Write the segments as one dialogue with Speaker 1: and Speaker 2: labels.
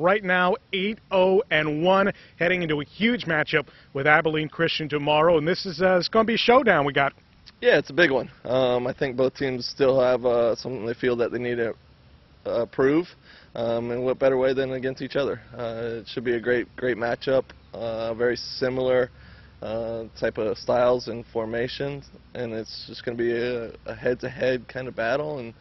Speaker 1: right now 8-0 and 1, heading into a huge matchup with Abilene Christian tomorrow, and this is uh, it's going to be a showdown. We got.
Speaker 2: Yeah, it's a big one. Um, I think both teams still have uh, something they feel that they need to uh, prove, um, and what better way than against each other? Uh, it should be a great, great matchup. Uh, very similar uh, type of styles and formations, and it's just going to be a, head-to-head kind of battle, and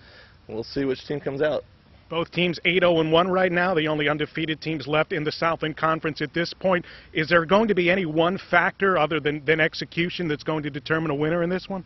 Speaker 2: we'll see which team comes out.
Speaker 1: Both teams 8-0 and 1 right now, the only undefeated teams left in the Southland Conference at this point. Is there going to be any one factor other than, than execution that's going to determine a winner in this one?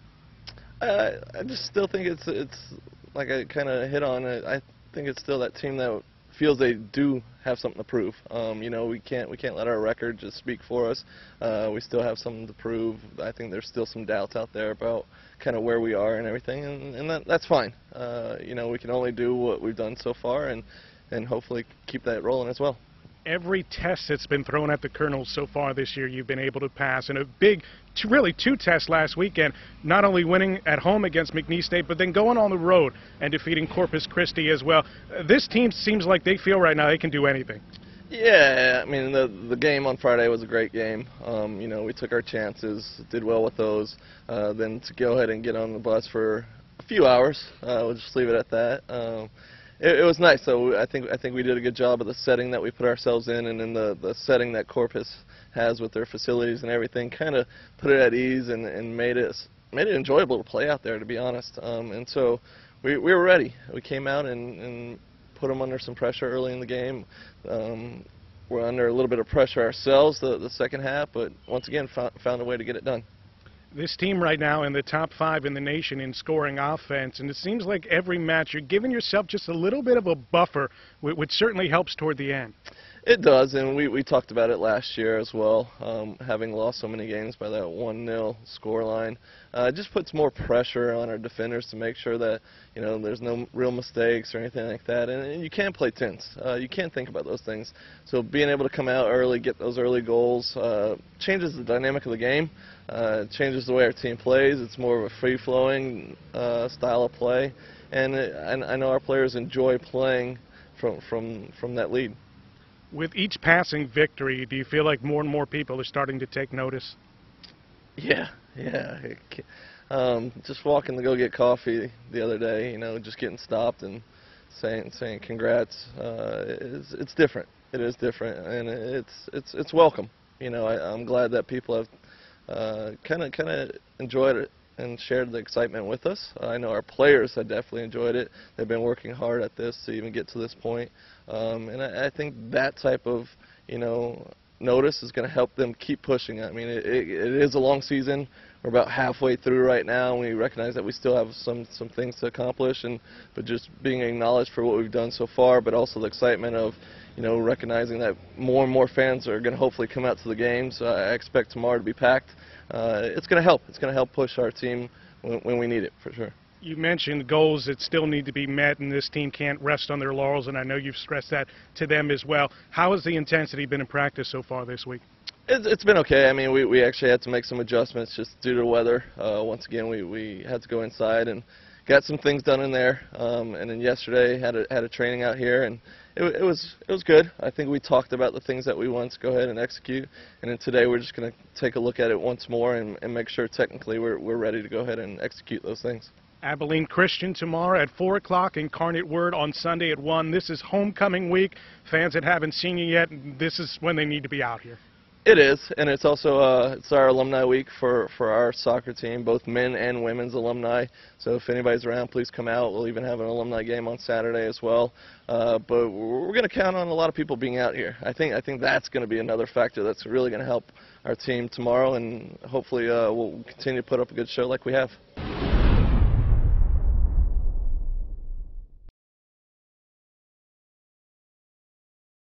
Speaker 2: Uh, I just still think it's it's like I kind of hit on it. I think it's still that team that feels they do have something to prove. Um, you know, we can't we can't let our record just speak for us. Uh, we still have something to prove. I think there's still some doubts out there about kind of where we are and everything, and, and that, that's fine. Uh, you know, we can only do what we've done so far, and and hopefully keep that rolling as well
Speaker 1: every test that's been thrown at the Colonels so far this year, you've been able to pass. And a big, really two tests last weekend, not only winning at home against McNeese State, but then going on the road and defeating Corpus Christi as well. This team seems like they feel right now they can do anything.
Speaker 2: Yeah, I mean the the game on Friday was a great game. Um, you know, we took our chances, did well with those. Uh, then to go ahead and get on the bus for a few hours, uh, we'll just leave it at that. Um, it, it was nice. So I think I think we did a good job of the setting that we put ourselves in, and in the the setting that Corpus has with their facilities and everything, kind of put it at ease and and made it made it enjoyable to play out there, to be honest. Um, and so we we were ready. We came out and and put them under some pressure early in the game. Um, we're under a little bit of pressure ourselves the the second half, but once again found, found a way to get it done
Speaker 1: this team right now in the top five in the nation in scoring offense, and it seems like every match you're giving yourself just a little bit of a buffer, which certainly helps toward the end.
Speaker 2: It does, and we, we talked about it last year as well, um, having lost so many games by that 1-0 scoreline. Uh, it just puts more pressure on our defenders to make sure that, you know, there's no real mistakes or anything like that. And, and you can't play tense. Uh, you can't think about those things. So being able to come out early, get those early goals, uh, changes the dynamic of the game, uh, changes the way our team plays. It's more of a free-flowing uh, style of play. And, it, and I know our players enjoy playing from, from, from that lead
Speaker 1: with each passing victory, do you feel like more and more people are starting to take notice?
Speaker 2: Yeah, yeah. Um, just walking to go get coffee the other day, you know, just getting stopped and saying saying congrats. Uh, it's it's different. It is different, and it's it's it's welcome. You know, I, I'm glad that people have kind of kind of enjoyed it and shared the excitement with us. I know our players have definitely enjoyed it. They've been working hard at this to even get to this point. Um, and I, I think that type of, you know, notice is going to help them keep pushing. I mean, it, it, it is a long season. We're about halfway through right now, and we recognize that we still have some some things to accomplish. And but just being acknowledged for what we've done so far, but also the excitement of, you know, recognizing that more and more fans are going to hopefully come out to the games. Uh, I expect tomorrow to be packed. Uh, it's going to help. It's going to help push our team when, when we need it, for sure
Speaker 1: you mentioned goals that still need to be met, and this team can't rest on their laurels, and I know you've stressed that to them as well. How has the intensity been in practice so far this week?
Speaker 2: It's, it's been okay. I mean, we, we actually had to make some adjustments just due to the weather. Uh, once again, we, we had to go inside and got some things done in there. Um, and then yesterday had a, had a training out here, and it, it was it was good. I think we talked about the things that we want to go ahead and execute. And then today we're just going to take a look at it once more and, and make sure technically we're, we're ready to go ahead and execute those things.
Speaker 1: Abilene Christian tomorrow at 4 o'clock, Incarnate Word on Sunday at 1. This is homecoming week. Fans that haven't seen you yet, this is when they need to be out here.
Speaker 2: It is, and it's also uh, it's our alumni week for, for our soccer team, both men and women's alumni. So if anybody's around, please come out. We'll even have an alumni game on Saturday as well. Uh, but we're going to count on a lot of people being out here. I think I think that's going to be another factor that's really going to help our team tomorrow, and hopefully uh, we'll continue to put up a good show like we have.